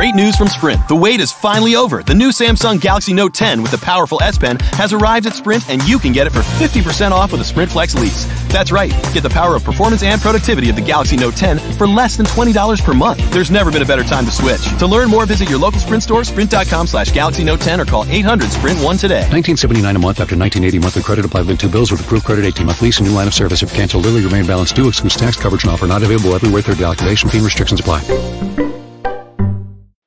Great news from Sprint. The wait is finally over. The new Samsung Galaxy Note 10 with the powerful S Pen has arrived at Sprint and you can get it for 50% off with a Sprint Flex lease. That's right. Get the power of performance and productivity of the Galaxy Note 10 for less than $20 per month. There's never been a better time to switch. To learn more, visit your local Sprint store, sprint.com slash Galaxy Note 10 or call 800 Sprint 1 today. 1979 a month after 1980 monthly credit applied within two bills with approved credit 18 month lease and new line of service. If canceled early, remain balance due. Excludes tax coverage and offer not available everywhere. Third activation fee restrictions apply.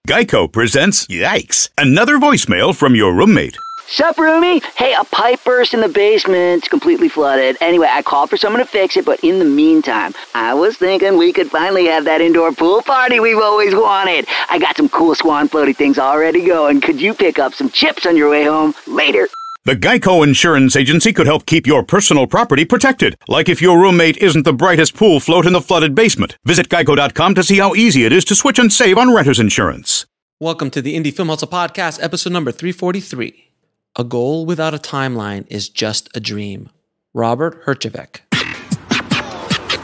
Geico presents Yikes! Another voicemail from your roommate. Sup, roomie? Hey, a pipe burst in the basement. It's completely flooded. Anyway, I called for someone to fix it, but in the meantime, I was thinking we could finally have that indoor pool party we've always wanted. I got some cool swan floaty things already going. Could you pick up some chips on your way home? Later. The Geico Insurance Agency could help keep your personal property protected, like if your roommate isn't the brightest pool float in the flooded basement. Visit geico.com to see how easy it is to switch and save on renter's insurance. Welcome to the Indie Film Hustle Podcast, episode number 343. A goal without a timeline is just a dream. Robert Herjavec.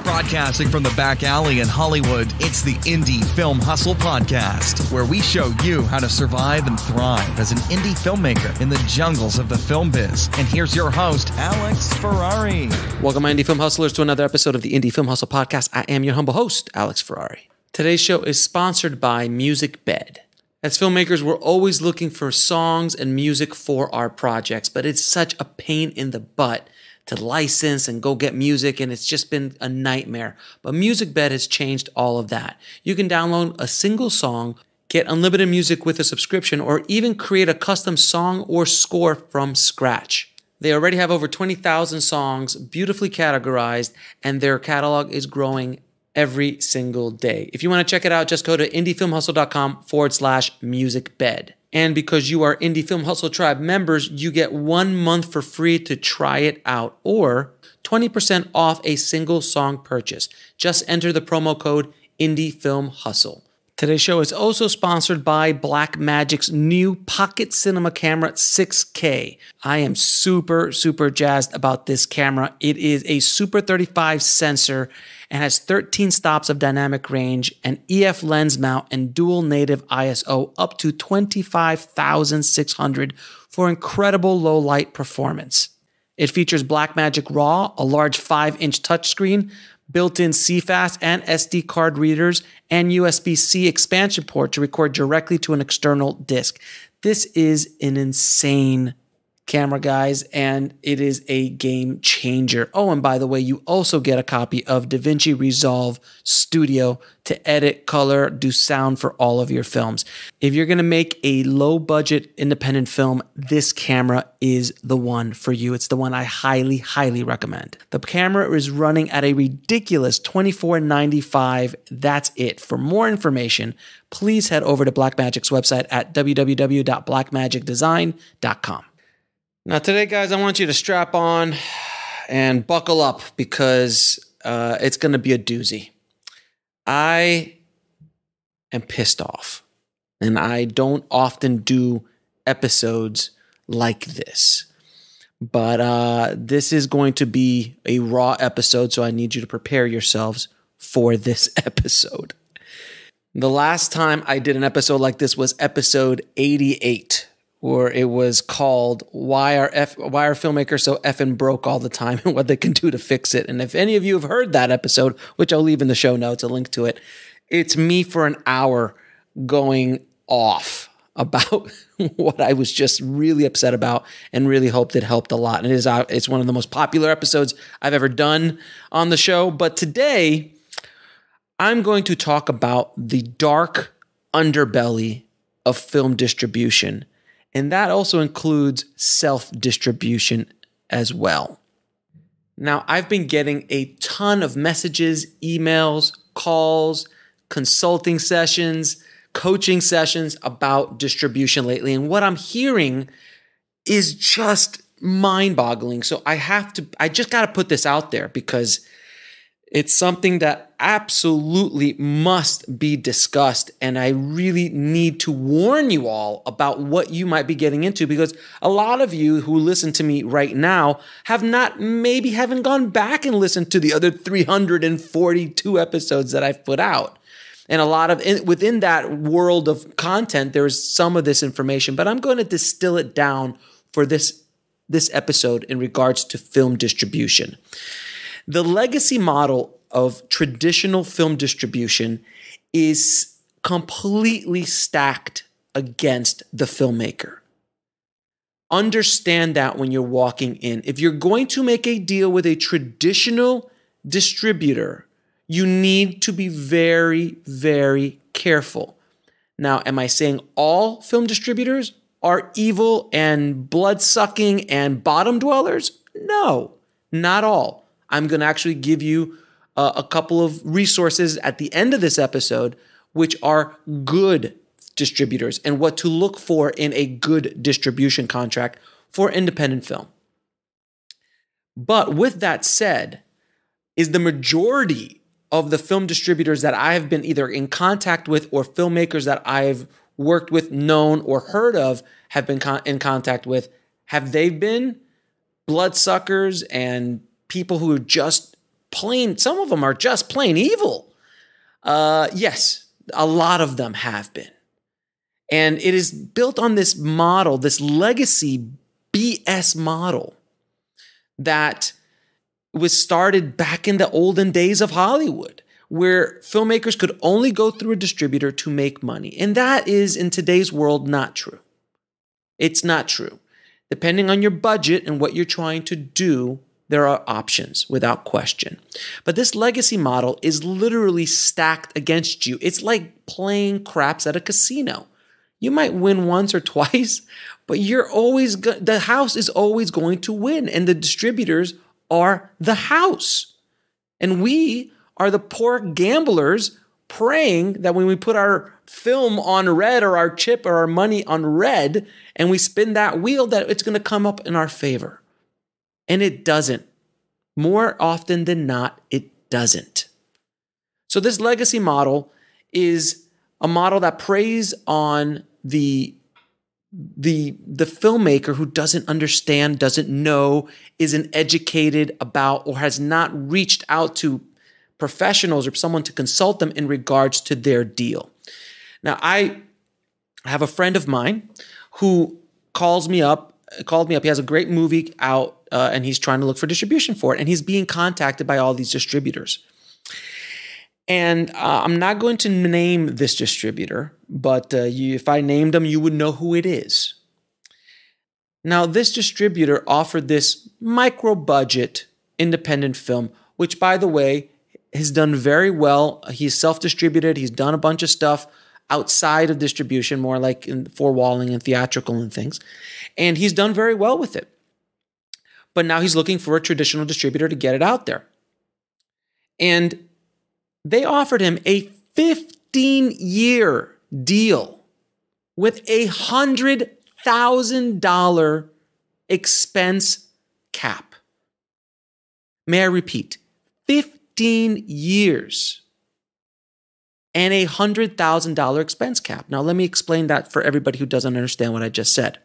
Broadcasting from the back alley in Hollywood, it's the Indie Film Hustle Podcast, where we show you how to survive and thrive as an indie filmmaker in the jungles of the film biz. And here's your host, Alex Ferrari. Welcome, my Indie Film Hustlers, to another episode of the Indie Film Hustle Podcast. I am your humble host, Alex Ferrari. Today's show is sponsored by Music Bed. As filmmakers, we're always looking for songs and music for our projects, but it's such a pain in the butt to license and go get music, and it's just been a nightmare. But MusicBed has changed all of that. You can download a single song, get unlimited music with a subscription, or even create a custom song or score from scratch. They already have over 20,000 songs, beautifully categorized, and their catalog is growing every single day. If you want to check it out, just go to indiefilmhustle.com forward slash music bed. And because you are Indie Film Hustle Tribe members, you get one month for free to try it out or 20% off a single song purchase. Just enter the promo code Indie Film Hustle. Today's show is also sponsored by Blackmagic's new Pocket Cinema Camera 6K. I am super, super jazzed about this camera. It is a Super 35 sensor and has 13 stops of dynamic range, an EF lens mount, and dual native ISO up to 25,600 for incredible low light performance. It features Blackmagic RAW, a large 5 inch touchscreen, built in CFast and SD card readers, and USB C expansion port to record directly to an external disk. This is an insane camera, guys, and it is a game changer. Oh, and by the way, you also get a copy of DaVinci Resolve Studio to edit, color, do sound for all of your films. If you're going to make a low budget independent film, this camera is the one for you. It's the one I highly, highly recommend. The camera is running at a ridiculous $24.95. That's it. For more information, please head over to Blackmagic's website at www.blackmagicdesign.com. Now, today, guys, I want you to strap on and buckle up because uh, it's going to be a doozy. I am pissed off, and I don't often do episodes like this. But uh, this is going to be a raw episode, so I need you to prepare yourselves for this episode. The last time I did an episode like this was episode 88 or it was called "Why Are F- Why Are Filmmakers So Effing Broke All the Time and What They Can Do to Fix It." And if any of you have heard that episode, which I'll leave in the show notes, a link to it, it's me for an hour going off about what I was just really upset about and really hoped it helped a lot. And it is uh, it's one of the most popular episodes I've ever done on the show. But today, I'm going to talk about the dark underbelly of film distribution and that also includes self distribution as well. Now, I've been getting a ton of messages, emails, calls, consulting sessions, coaching sessions about distribution lately. And what I'm hearing is just mind boggling. So I have to, I just got to put this out there because it's something that absolutely must be discussed. And I really need to warn you all about what you might be getting into because a lot of you who listen to me right now have not, maybe haven't gone back and listened to the other 342 episodes that I've put out. And a lot of in, within that world of content, there is some of this information, but I'm going to distill it down for this this episode in regards to film distribution. The legacy model of traditional film distribution is completely stacked against the filmmaker. Understand that when you're walking in. If you're going to make a deal with a traditional distributor, you need to be very, very careful. Now, am I saying all film distributors are evil and blood sucking and bottom dwellers? No, not all. I'm going to actually give you uh, a couple of resources at the end of this episode, which are good distributors and what to look for in a good distribution contract for independent film. But with that said, is the majority of the film distributors that I have been either in contact with or filmmakers that I've worked with, known, or heard of have been con- in contact with, have they been bloodsuckers and people who are just plain, some of them are just plain evil? Uh, yes, a lot of them have been. And it is built on this model, this legacy BS model that was started back in the olden days of Hollywood, where filmmakers could only go through a distributor to make money. And that is, in today's world, not true. It's not true. Depending on your budget and what you're trying to do, there are options without question. But this legacy model is literally stacked against you. It's like playing craps at a casino. You might win once or twice, but you're always go- the house is always going to win and the distributors are the house. And we are the poor gamblers praying that when we put our film on red or our chip or our money on red and we spin that wheel that it's going to come up in our favor. And it doesn't. More often than not, it doesn't. So this legacy model is a model that preys on the the the filmmaker who doesn't understand, doesn't know, isn't educated about or has not reached out to professionals or someone to consult them in regards to their deal. Now, I have a friend of mine who calls me up, called me up. He has a great movie out uh, and he's trying to look for distribution for it. And he's being contacted by all these distributors. And uh, I'm not going to name this distributor, but uh, you, if I named them, you would know who it is. Now, this distributor offered this micro budget independent film, which, by the way, has done very well. He's self distributed, he's done a bunch of stuff outside of distribution, more like in four walling and theatrical and things. And he's done very well with it. But now he's looking for a traditional distributor to get it out there. And they offered him a 15 year deal with a $100,000 expense cap. May I repeat? 15 years and a $100,000 expense cap. Now, let me explain that for everybody who doesn't understand what I just said.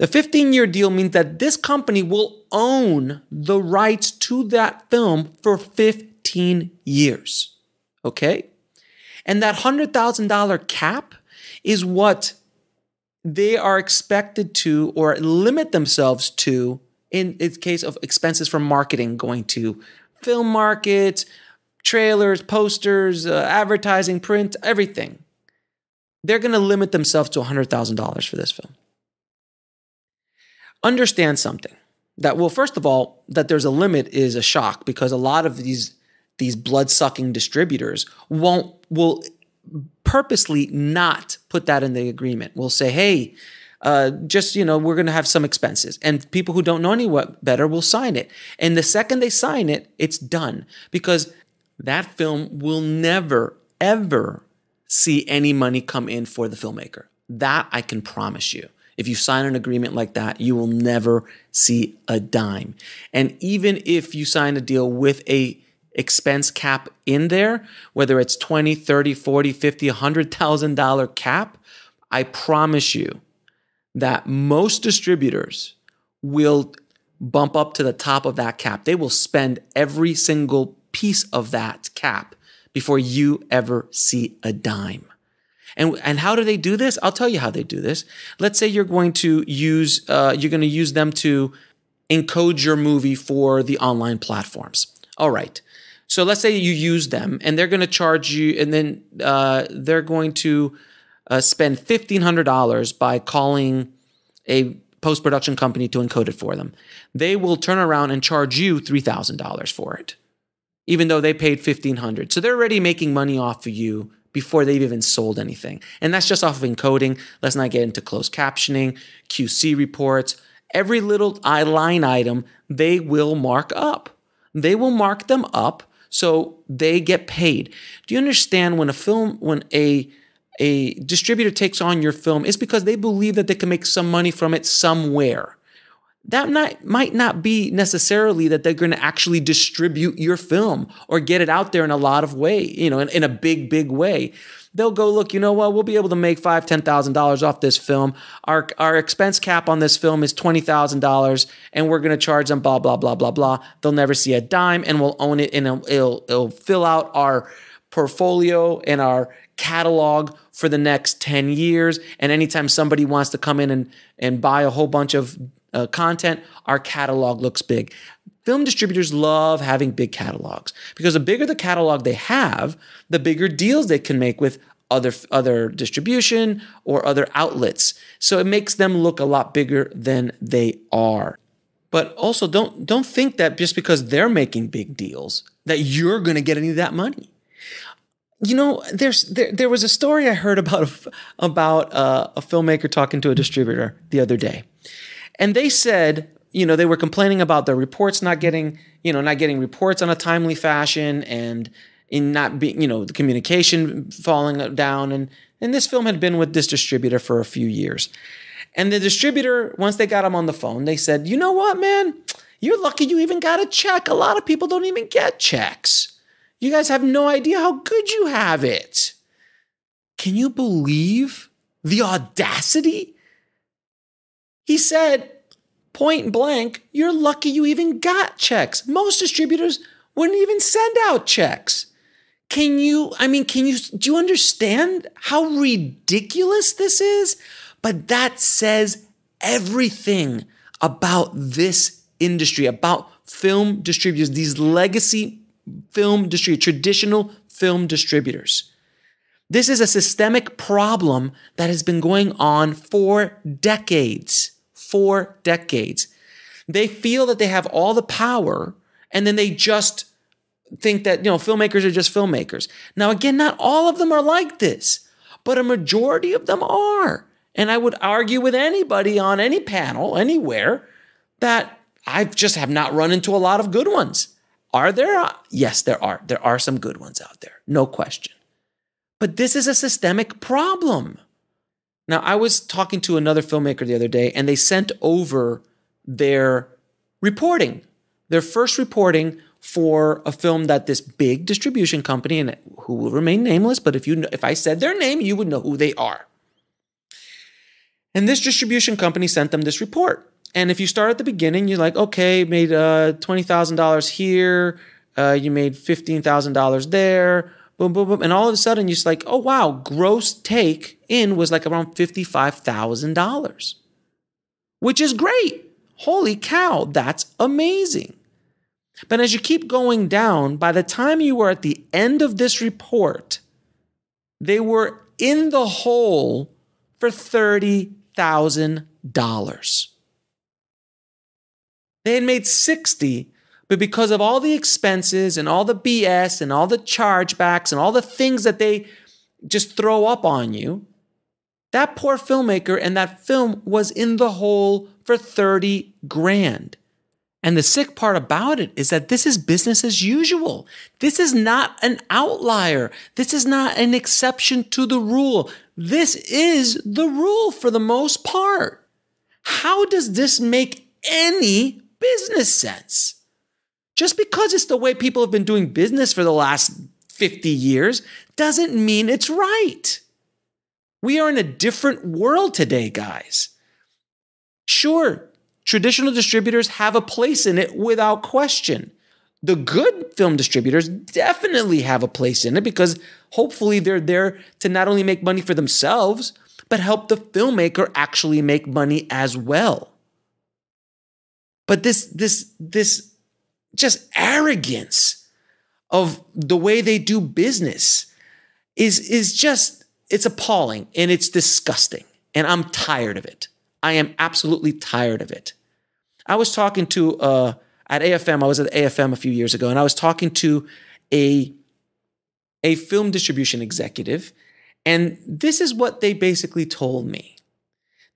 The 15 year deal means that this company will own the rights to that film for 15 15 years. Okay? And that $100,000 cap is what they are expected to or limit themselves to in the case of expenses from marketing going to film markets, trailers, posters, uh, advertising, print, everything. They're going to limit themselves to $100,000 for this film. Understand something that, well, first of all, that there's a limit is a shock because a lot of these these blood sucking distributors won't will purposely not put that in the agreement. Will say, hey, uh, just you know, we're going to have some expenses, and people who don't know any what better will sign it. And the second they sign it, it's done because that film will never ever see any money come in for the filmmaker. That I can promise you. If you sign an agreement like that, you will never see a dime. And even if you sign a deal with a expense cap in there, whether it's 20, 30, 40, 50, $100,000 cap, I promise you that most distributors will bump up to the top of that cap. They will spend every single piece of that cap before you ever see a dime. And, and how do they do this? I'll tell you how they do this. Let's say you're going to use, uh, you're going to use them to encode your movie for the online platforms. All right. So let's say you use them and they're going to charge you, and then uh, they're going to uh, spend $1,500 by calling a post production company to encode it for them. They will turn around and charge you $3,000 for it, even though they paid 1,500. So they're already making money off of you before they've even sold anything. And that's just off of encoding. Let's not get into closed captioning, QC reports. Every little line item, they will mark up. They will mark them up so they get paid. Do you understand when a film, when a a distributor takes on your film, it's because they believe that they can make some money from it somewhere. That not, might not be necessarily that they're going to actually distribute your film or get it out there in a lot of way, you know, in, in a big, big way. They'll go look you know what? We'll be able to make five ten thousand dollars off this film. Our our expense cap on this film is twenty thousand dollars and we're going to charge them blah blah blah blah blah. They'll never see a dime and we'll own it and it'll, it'll, fill out our portfolio and our catalog for the next 10 years. And anytime somebody wants to come in and, and buy a whole bunch of uh, content our catalog looks big film distributors love having big catalogs because the bigger the catalog they have, the bigger deals they can make with other other distribution or other outlets. So it makes them look a lot bigger than they are. But also don't don't think that just because they're making big deals that you're going to get any of that money. You know, there's there, there was a story I heard about a, about uh, a filmmaker talking to a distributor the other day. And they said you know, they were complaining about the reports not getting, you know, not getting reports on a timely fashion and in not being, you know, the communication falling down. And, and this film had been with this distributor for a few years. And the distributor, once they got him on the phone, they said, you know what, man? You're lucky you even got a check. A lot of people don't even get checks. You guys have no idea how good you have it. Can you believe the audacity? He said, point blank, you're lucky you even got checks. Most distributors wouldn't even send out checks. Can you, I mean, can you, do you understand how ridiculous this is? But that says everything about this industry, about film distributors, these legacy film distributors, traditional film distributors. This is a systemic problem that has been going on for decades for decades. They feel that they have all the power and then they just think that, you know, filmmakers are just filmmakers. Now, again, not all of them are like this, but a majority of them are. And I would argue with anybody on any panel, anywhere, that I just have not run into a lot of good ones. Are there? Yes, there are. There are some good ones out there, no question. But this is a systemic problem. Now, I was talking to another filmmaker the other day, and they sent over their reporting, their first reporting for a film that this big distribution company, and who will remain nameless, but if you if I said their name, you would know who they are. And this distribution company sent them this report. And if you start at the beginning, you're like, okay, made uh, twenty thousand dollars here, uh, you made fifteen thousand dollars there, boom, boom, boom. And all of a sudden, you're just like, oh, wow, gross take in was like around $55,000, which is great. Holy cow, that's amazing. But as you keep going down, by the time you were at the end of this report, they were in the hole for $30,000. They had made 60 but because of all the expenses and all the BS and all the chargebacks and all the things that they just throw up on you, that poor filmmaker and that film was in the hole for 30 grand. And the sick part about it is that this is business as usual. This is not an outlier. This is not an exception to the rule. This is the rule for the most part. How does this make any business sense? Just because it's the way people have been doing business for the last 50 years doesn't mean it's right. We are in a different world today, guys. Sure, traditional distributors have a place in it without question. The good film distributors definitely have a place in it because hopefully they're there to not only make money for themselves, but help the filmmaker actually make money as well. But this, this, this just arrogance of the way they do business is, is just, it's appalling and it's disgusting. And I'm tired of it. I am absolutely tired of it. I was talking to, uh, at AFM, I was at AFM a few years ago, and I was talking to a, a film distribution executive, and this is what they basically told me.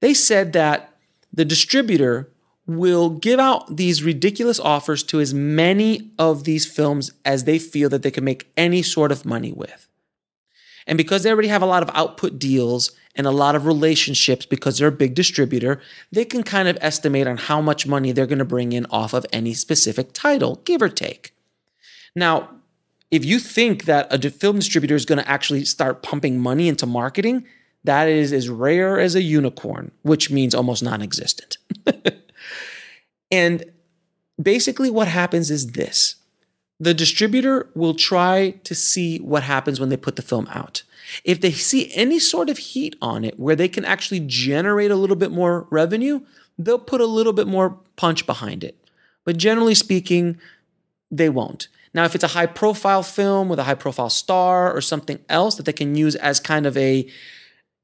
They said that the distributor will give out these ridiculous offers to as many of these films as they feel that they can make any sort of money with. And because they already have a lot of output deals and a lot of relationships because they're a big distributor, they can kind of estimate on how much money they're going to bring in off of any specific title, give or take. Now, if you think that a film distributor is going to actually start pumping money into marketing, that is as rare as a unicorn, which means almost non existent. and basically, what happens is this the distributor will try to see what happens when they put the film out. If they see any sort of heat on it where they can actually generate a little bit more revenue, they'll put a little bit more punch behind it. But generally speaking, they won't. Now, if it's a high profile film with a high profile star or something else that they can use as kind of a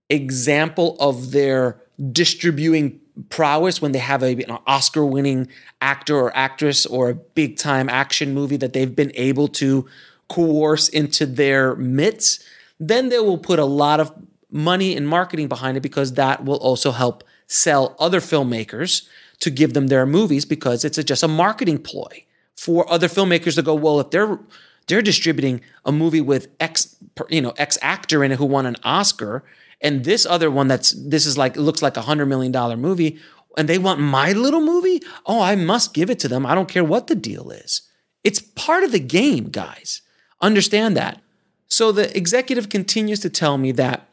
example of their distributing prowess when they have a, an Oscar winning actor or actress or a big time action movie that they've been able to coerce into their midst, then they will put a lot of money and marketing behind it because that will also help sell other filmmakers to give them their movies because it's a, just a marketing ploy for other filmmakers to go, well, if they're they're distributing a movie with X, you know, X actor in it who won an Oscar, and this other one that's this is like looks like a hundred million dollar movie, and they want my little movie. Oh, I must give it to them. I don't care what the deal is. It's part of the game, guys. Understand that. So the executive continues to tell me that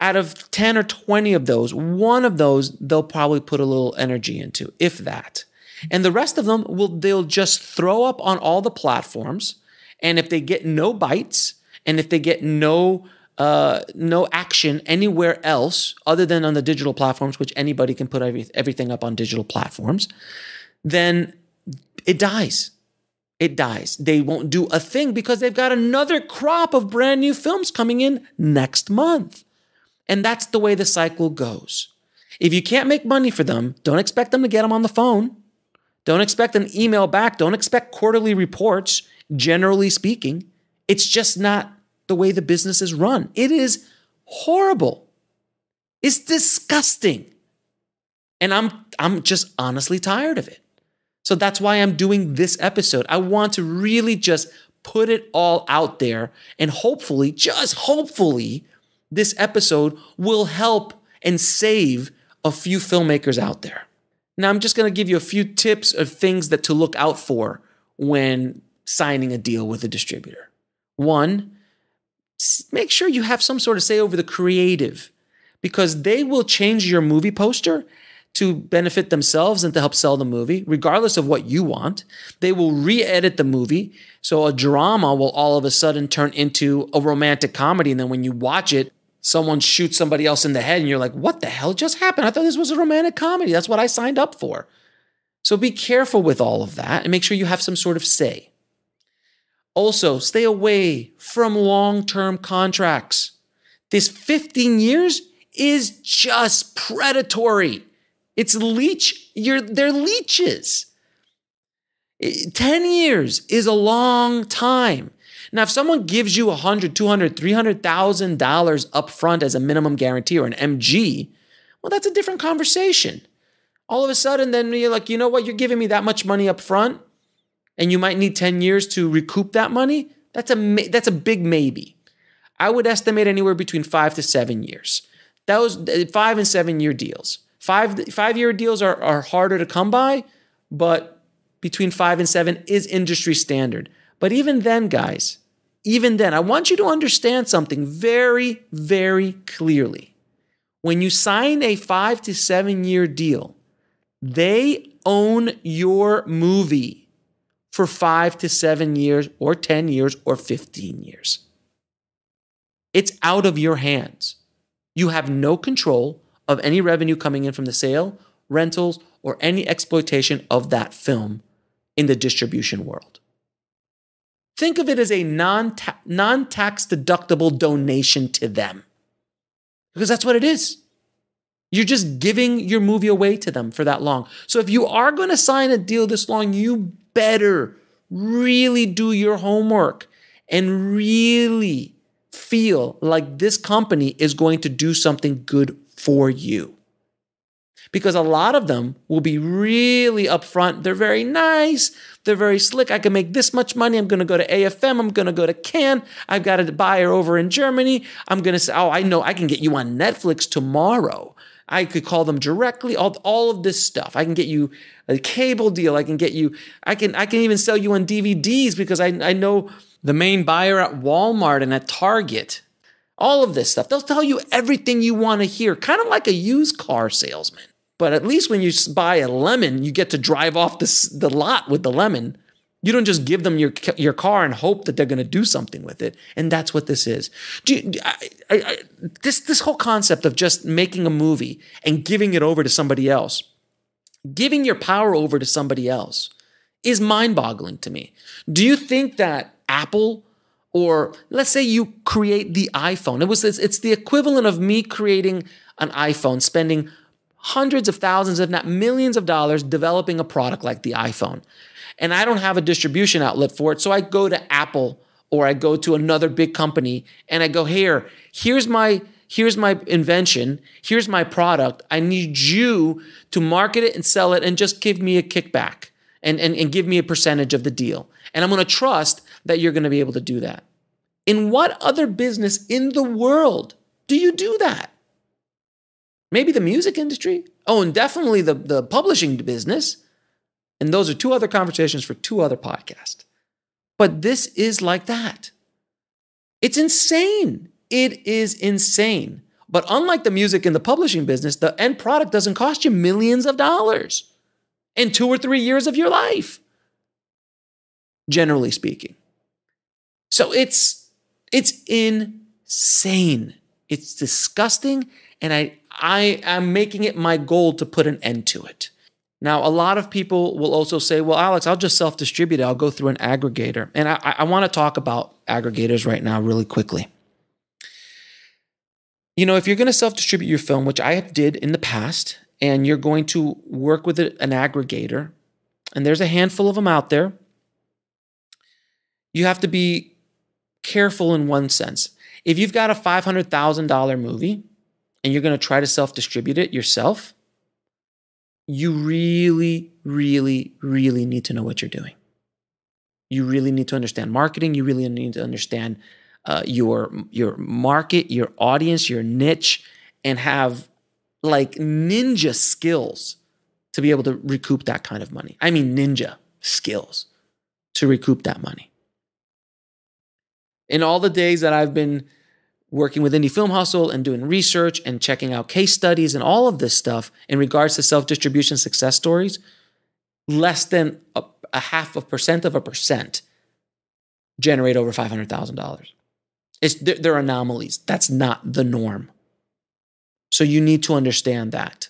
out of 10 or 20 of those, one of those they'll probably put a little energy into, if that. And the rest of them will they'll just throw up on all the platforms. And if they get no bites, and if they get no uh, no action anywhere else other than on the digital platforms, which anybody can put every, everything up on digital platforms, then it dies. It dies. They won't do a thing because they've got another crop of brand new films coming in next month. And that's the way the cycle goes. If you can't make money for them, don't expect them to get them on the phone. Don't expect an email back. Don't expect quarterly reports, generally speaking. It's just not the way the business is run. It is horrible. It's disgusting. And I'm I'm just honestly tired of it. So that's why I'm doing this episode. I want to really just put it all out there and hopefully, just hopefully, this episode will help and save a few filmmakers out there. Now, I'm just going to give you a few tips of things that to look out for when signing a deal with a distributor. One, make sure you have some sort of say over the creative because they will change your movie poster to benefit themselves and to help sell the movie, regardless of what you want. They will re edit the movie. So a drama will all of a sudden turn into a romantic comedy. And then when you watch it, someone shoots somebody else in the head and you're like, what the hell just happened? I thought this was a romantic comedy. That's what I signed up for. So be careful with all of that and make sure you have some sort of say. Also, stay away from long term contracts. This 15 years is just predatory. It's leech, you're, they're leeches. 10 years is a long time. Now, if someone gives you $100, $200, $300,000 upfront as a minimum guarantee or an MG, well, that's a different conversation. All of a sudden, then you're like, you know what? You're giving me that much money up front and you might need 10 years to recoup that money, that's a that's a big maybe. I would estimate anywhere between 5 to 7 years. Those 5 and 7 year deals. 5 5 year deals are are harder to come by, but between 5 and 7 is industry standard. But even then, guys, even then, I want you to understand something very very clearly. When you sign a 5 to 7 year deal, they own your movie for five to seven years, or 10 years, or 15 years. It's out of your hands. You have no control of any revenue coming in from the sale, rentals, or any exploitation of that film in the distribution world. Think of it as a non non tax deductible donation to them because that's what it is. You're just giving your movie away to them for that long. So if you are going to sign a deal this long, you better really do your homework and really feel like this company is going to do something good for you. Because a lot of them will be really upfront. They're very nice. They're very slick. I can make this much money. I'm going to go to AFM. I'm going to go to Cannes. I've got a buyer over in Germany. I'm going to say, oh, I know I can get you on Netflix tomorrow. I could call them directly, all, all of this stuff. I can get you a cable deal. I can get you, I can, I can even sell you on DVDs because I, I know the main buyer at Walmart and at Target. All of this stuff. They'll tell you everything you want to hear, kind of like a used car salesman. But at least when you buy a lemon, you get to drive off the, the lot with the lemon. You don't just give them your your car and hope that they're going to do something with it. And that's what this is. You, I, I, I, this this whole concept of just making a movie and giving it over to somebody else, giving your power over to somebody else, is mind-boggling to me. Do you think that Apple or let's say you create the iPhone, it was it's, it's the equivalent of me creating an iPhone, spending hundreds of thousands, if not millions of dollars developing a product like the iPhone and I don't have a distribution outlet for it. So I go to Apple or I go to another big company and I go, here, here's my here's my invention, here's my product. I need you to market it and sell it and just give me a kickback and, and, and give me a percentage of the deal. And I'm gonna trust that you're gonna be able to do that. In what other business in the world do you do that? Maybe the music industry? Oh, and definitely the, the publishing business. And those are two other conversations for two other podcasts. But this is like that. It's insane. It is insane. But unlike the music and the publishing business, the end product doesn't cost you millions of dollars in two or three years of your life, generally speaking. So it's it's insane. It's disgusting, and I I am making it my goal to put an end to it. Now, a lot of people will also say, well, Alex, I'll just self distribute it. I'll go through an aggregator. And I, I want to talk about aggregators right now, really quickly. You know, if you're going to self distribute your film, which I have did in the past, and you're going to work with an aggregator, and there's a handful of them out there, you have to be careful in one sense. If you've got a $500,000 movie and you're going to try to self distribute it yourself, you really, really, really need to know what you're doing. You really need to understand marketing. You really need to understand uh, your your market, your audience, your niche, and have like ninja skills to be able to recoup that kind of money. I mean, ninja skills to recoup that money. In all the days that I've been working with Indie Film Hustle and doing research and checking out case studies and all of this stuff in regards to self distribution success stories, less than a, a, half a percent of a percent generate over $500,000. It's, they're, they're anomalies. That's not the norm. So you need to understand that.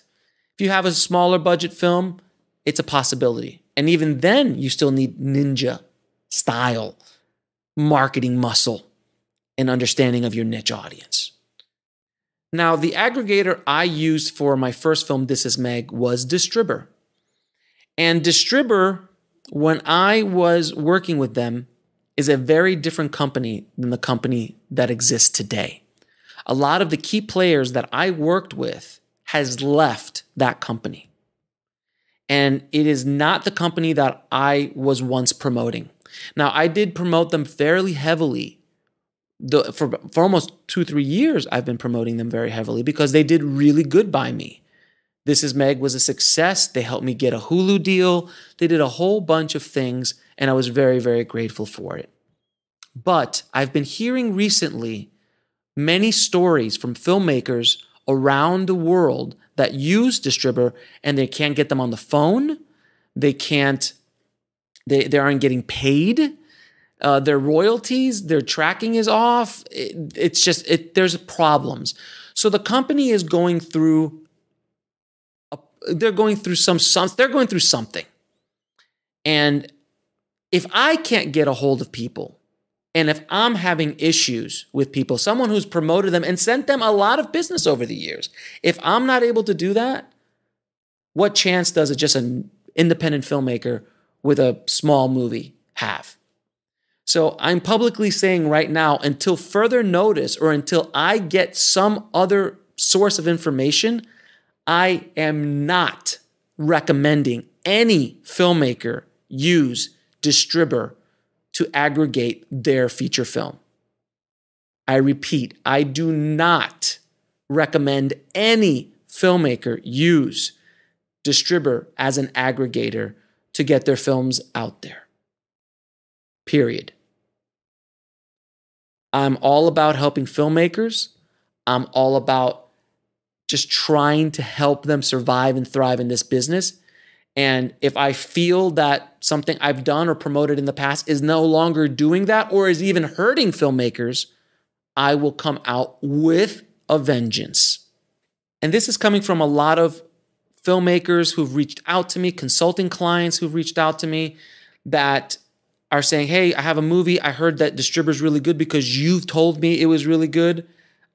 If you have a smaller budget film, it's a possibility. And even then, you still need ninja style marketing muscle and understanding of your niche audience. Now, the aggregator I used for my first film, This Is Meg, was Distribber. And Distribber, when I was working with them, is a very different company than the company that exists today. A lot of the key players that I worked with has left that company. And it is not the company that I was once promoting. Now, I did promote them fairly heavily the, for, for almost two, three years, I've been promoting them very heavily because they did really good by me. This is Meg was a success. They helped me get a Hulu deal. They did a whole bunch of things, and I was very, very grateful for it. But I've been hearing recently many stories from filmmakers around the world that use Distribber and they can't get them on the phone. They can't They they aren't getting paid. Uh, their royalties, their tracking is off. It, it's just it. There's problems. So the company is going through. A, they're going through some some. They're going through something, and if I can't get a hold of people, and if I'm having issues with people, someone who's promoted them and sent them a lot of business over the years, if I'm not able to do that, what chance does it just an independent filmmaker with a small movie have? So I'm publicly saying right now, until further notice or until I get some other source of information, I am not recommending any filmmaker use Distribber to aggregate their feature film. I repeat, I do not recommend any filmmaker use Distribber as an aggregator to get their films out there. Period. I'm all about helping filmmakers. I'm all about just trying to help them survive and thrive in this business. And if I feel that something I've done or promoted in the past is no longer doing that or is even hurting filmmakers, I will come out with a vengeance. And this is coming from a lot of filmmakers who've reached out to me, consulting clients who've reached out to me that are saying, Hey, I have a movie. I heard that distributor's really good because you've told me it was really good.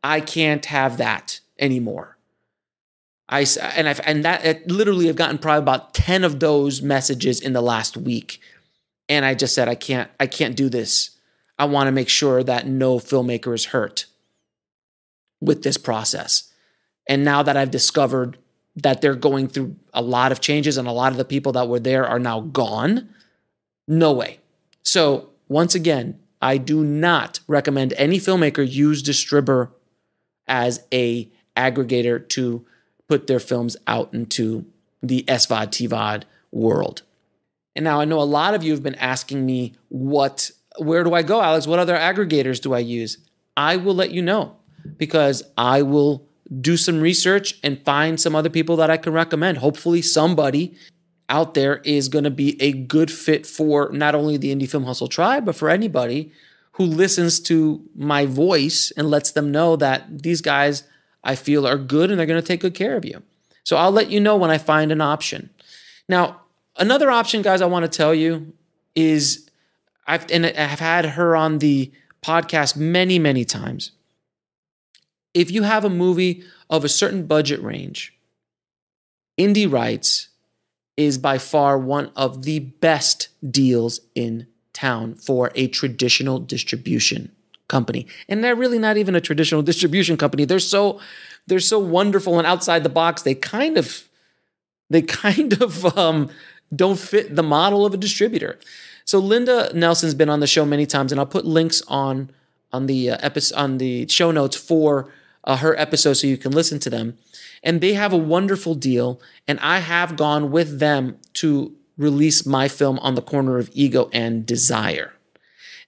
I can't have that anymore. I and I've and that it literally have gotten probably about 10 of those messages in the last week. And I just said I can't I can't do this. I want to make sure that no filmmaker is hurt with this process. And now that I've discovered that they're going through a lot of changes and a lot of the people that were there are now gone, no way. So, once again, I do not recommend any filmmaker use Distribber as a aggregator to put their films out into the SVOD TVOD world. And now I know a lot of you have been asking me what where do I go, Alex? What other aggregators do I use? I will let you know because I will do some research and find some other people that I can recommend. Hopefully somebody out there is going to be a good fit for not only the Indie Film Hustle tribe, but for anybody who listens to my voice and lets them know that these guys I feel are good and they're going to take good care of you. So I'll let you know when I find an option. Now, another option, guys, I want to tell you is I've and I've had her on the podcast many, many times. If you have a movie of a certain budget range, Indie Rights is by far one of the best deals in town for a traditional distribution company. And they're really not even a traditional distribution company. They're so they're so wonderful and outside the box. They kind of they kind of um, don't fit the model of a distributor. So Linda Nelson's been on the show many times, and I'll put links on on the uh, episode on the show notes for uh, her episode so you can listen to them. And they have a wonderful deal, and I have gone with them to release my film on the corner of ego and desire.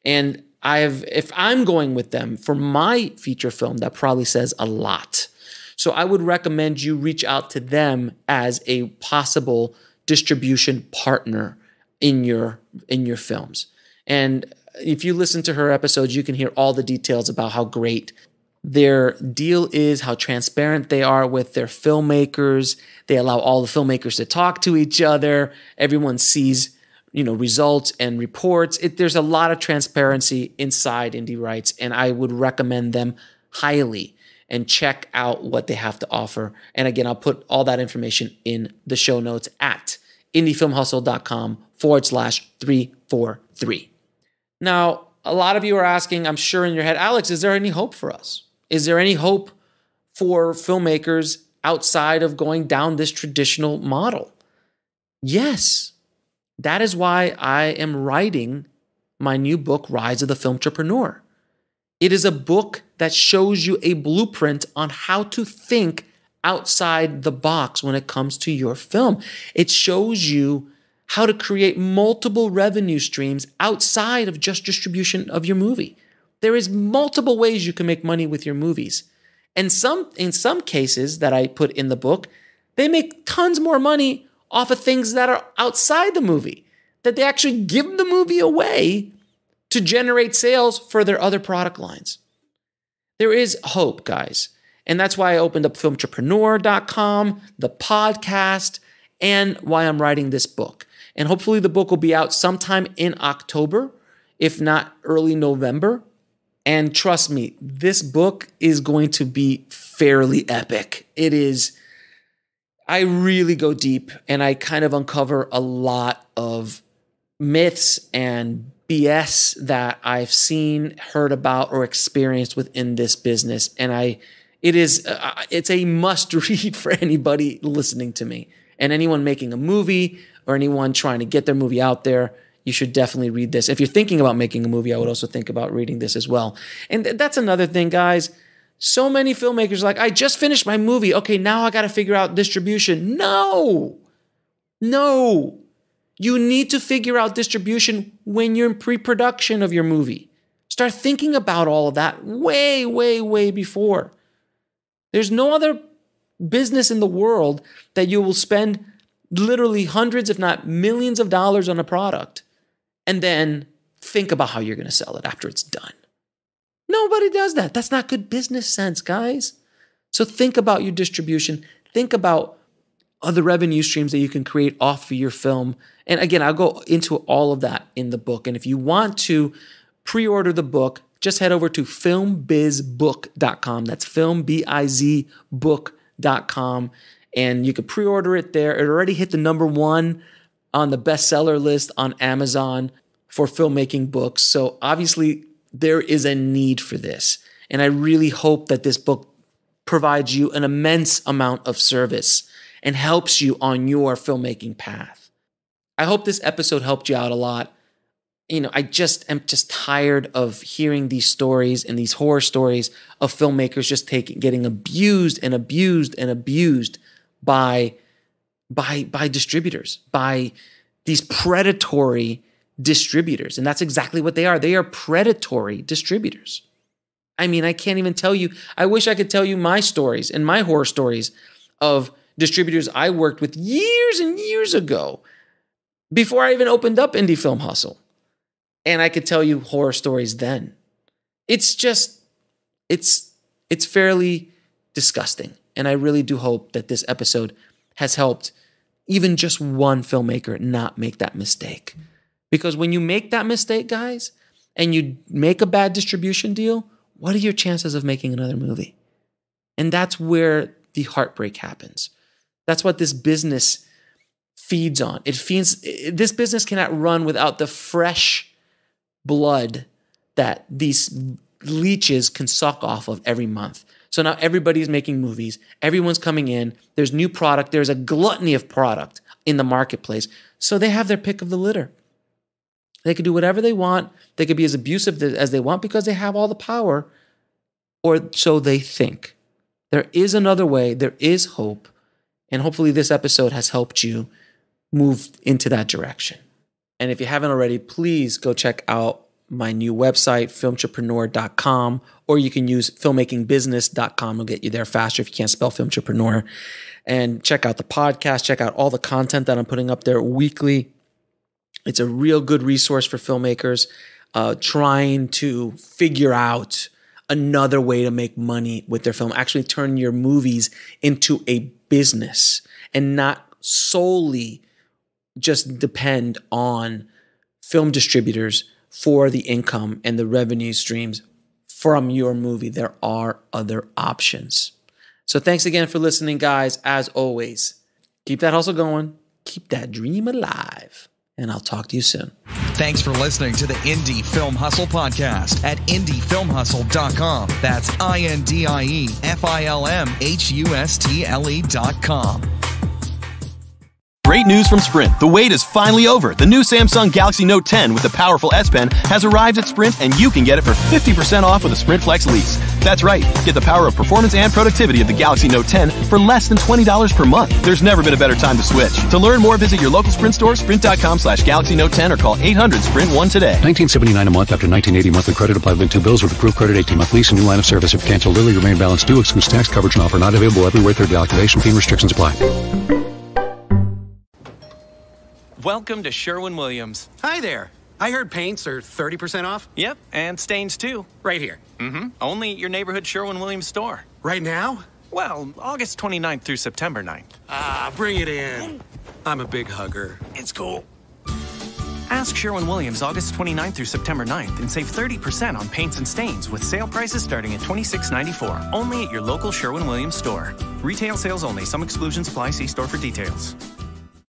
And I've if I'm going with them for my feature film, that probably says a lot. So I would recommend you reach out to them as a possible distribution partner in your in your films. And if you listen to her episodes, you can hear all the details about how great their deal is, how transparent they are with their filmmakers. They allow all the filmmakers to talk to each other. Everyone sees you know results and reports it, there's a lot of transparency inside indie rights and i would recommend them highly and check out what they have to offer and again i'll put all that information in the show notes at indiefilmhustle.com forward slash 343 now a lot of you are asking i'm sure in your head alex is there any hope for us is there any hope for filmmakers outside of going down this traditional model yes that is why I am writing my new book, Rise of the Film Entrepreneur. It is a book that shows you a blueprint on how to think outside the box when it comes to your film. It shows you how to create multiple revenue streams outside of just distribution of your movie. There is multiple ways you can make money with your movies. And some in some cases that I put in the book, they make tons more money off of things that are outside the movie. that they actually give the movie away to generate sales for their other product lines. There is hope, guys. And that's why I opened up filmentrepreneur.com, the podcast, and why I'm writing this book. And hopefully the book will be out sometime in October, if not early November. And trust me, this book is going to be fairly epic. It is, I really go deep and I kind of uncover a lot of myths and BS that I've seen, heard about, or experienced within this business. And I, it is, uh, it's a must read for anybody listening to me and anyone making a movie or anyone trying to get their movie out there you should definitely read this. If you're thinking about making a movie, I would also think about reading this as well. And th- that's another thing, guys. So many filmmakers like, I just finished my movie. Okay, now I got to figure out distribution. No, no. You need to figure out distribution when you're in pre production of your movie. Start thinking about all of that way, way, way before. There's no other business in the world that you will spend literally hundreds, if not millions of dollars on a product and then think about how you're going to sell it after it's done. Nobody does that. That's not good business sense, guys. So think about your distribution. Think about other revenue streams that you can create off of your film. And again, I'll go into all of that in the book. And if you want to pre order the book, just head over to filmbizbook.com. That's filmbizbook.com. And you can pre order it there. It already hit the number one on the bestseller list on Amazon for filmmaking books. So obviously, there is a need for this. And I really hope that this book provides you an immense amount of service and helps you on your filmmaking path. I hope this episode helped you out a lot. You know, I just am just tired of hearing these stories and these horror stories of filmmakers just taking getting abused and abused and abused by by by distributors, by these predatory distributors. And that's exactly what they are. They are predatory distributors. I mean, I can't even tell you. I wish I could tell you my stories and my horror stories of distributors I worked with years and years ago before I even opened up Indie Film Hustle. And I could tell you horror stories then. It's just it's it's fairly disgusting. And I really do hope that this episode has helped even just one filmmaker not make that mistake. Because when you make that mistake, guys, and you make a bad distribution deal, what are your chances of making another movie? And that's where the heartbreak happens. That's what this business feeds on. It feeds this business cannot run without the fresh blood that these leeches can suck off of every month. So now everybody's making movies. Everyone's coming in. There's new product. There's a gluttony of product in the marketplace. So they have their pick of the litter. They can do whatever they want. They can be as abusive as they want because they have all the power, or so they think. There is another way. There is hope. And hopefully, this episode has helped you move into that direction. And if you haven't already, please go check out my new website, filmentrepreneur.com, or you can use filmmakingbusiness.com. It'll get you there faster if you can't spell filmentrepreneur. And check out the podcast, check out all the content that I'm putting up there weekly. It's a real good resource for filmmakers uh, trying to figure out another way to make money with their film. Actually, turn your movies into a business and not solely just depend on film distributors for the income and the revenue streams from your movie. There are other options. So thanks again for listening, guys. As always, keep that hustle going, keep that dream alive, and I'll talk to you soon. Thanks for listening to the Indie Film Hustle podcast at indiefilmhustle.com. That's I N D I E F I L M H U S T L E.com. Great news from Sprint. The wait is finally over. The new Samsung Galaxy Note 10 with the powerful S Pen has arrived at Sprint and you can get it for 50% off with a Sprint Flex lease. That's right. Get the power of performance and productivity of the Galaxy Note 10 for less than $20 per month. There's never been a better time to switch. To learn more, visit your local Sprint store, sprint.com slash Galaxy Note 10 or call 800-SPRINT-1 today. 1979 a month after 1980 monthly credit applied with two bills with approved credit 18 month lease and new line of service. If canceled early, remain balance due. Excludes tax coverage and offer not available everywhere. Third activation fee restrictions apply. Welcome to Sherwin Williams. Hi there. I heard paints are 30% off. Yep, and stains too. Right here. Mm-hmm. Only at your neighborhood Sherwin Williams store. Right now? Well, August 29th through September 9th. Ah, bring it in. I'm a big hugger. It's cool. Ask Sherwin Williams August 29th through September 9th and save 30% on paints and stains with sale prices starting at $26.94. Only at your local Sherwin Williams store. Retail sales only. Some exclusions apply. See store for details.